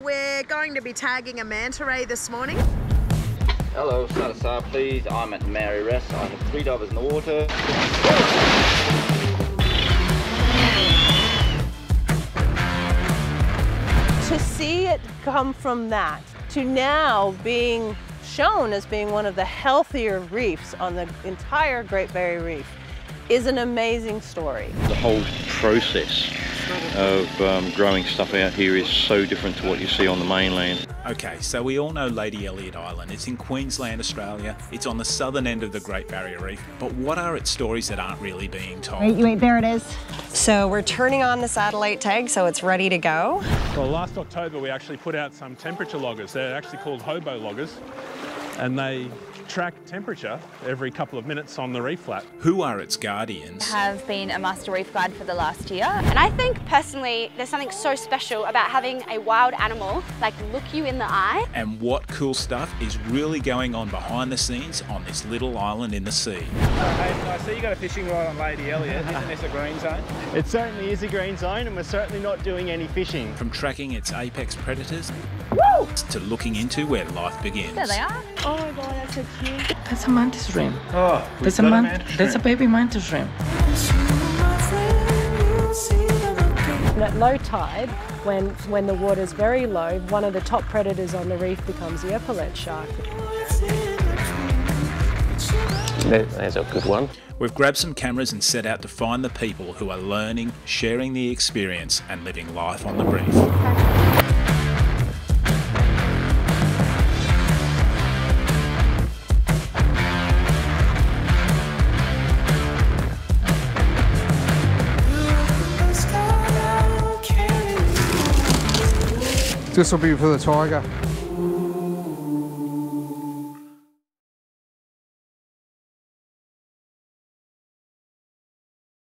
We're going to be tagging a manta ray this morning. Hello, Satisar, please. I'm at Maori Rest. I have three divers in the water. To see it come from that to now being shown as being one of the healthier reefs on the entire Great Barrier Reef is an amazing story. The whole process of um, growing stuff out here is so different to what you see on the mainland. Okay, so we all know Lady Elliot Island. It's in Queensland, Australia. It's on the southern end of the Great Barrier Reef. But what are its stories that aren't really being told? Wait, wait, there it is. So we're turning on the satellite tag so it's ready to go. Well, last October we actually put out some temperature loggers. They're actually called hobo loggers and they track temperature every couple of minutes on the reef flat. Who are its guardians? I have been a master reef guide for the last year. And I think personally there's something so special about having a wild animal like look you in the eye. And what cool stuff is really going on behind the scenes on this little island in the sea. Hey, I see you got a fishing rod on Lady Elliot. Isn't this a green zone? It certainly is a green zone and we're certainly not doing any fishing. From tracking its apex predators Woo! to looking into where life begins. There they are. Oh my god, that's so cute. That's a mantis shrimp. Oh, that's a, man- a mantis That's a baby mantis shrimp. And at low tide, when, when the water's very low, one of the top predators on the reef becomes the epaulet shark. There's a good one. We've grabbed some cameras and set out to find the people who are learning, sharing the experience and living life on the reef. This will be for the tiger.